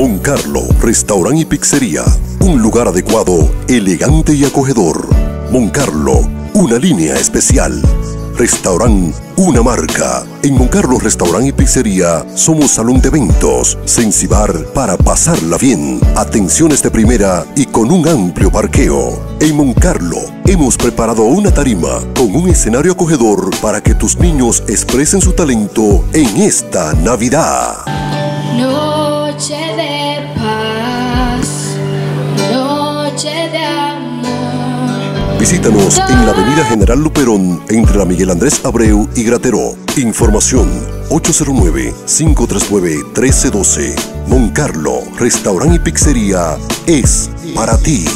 Moncarlo, restaurante y pizzería. Un lugar adecuado, elegante y acogedor. Moncarlo, una línea especial. Restaurant Una Marca. En Moncarlo Restaurant y Pizzería somos salón de eventos, Sensibar para pasarla bien, atenciones de primera y con un amplio parqueo. En Moncarlo hemos preparado una tarima con un escenario acogedor para que tus niños expresen su talento en esta Navidad. Noche noche de amor. Visítanos en la Avenida General Luperón entre la Miguel Andrés Abreu y Grateró. Información 809-539-1312. Moncarlo, restaurante y pizzería es para ti.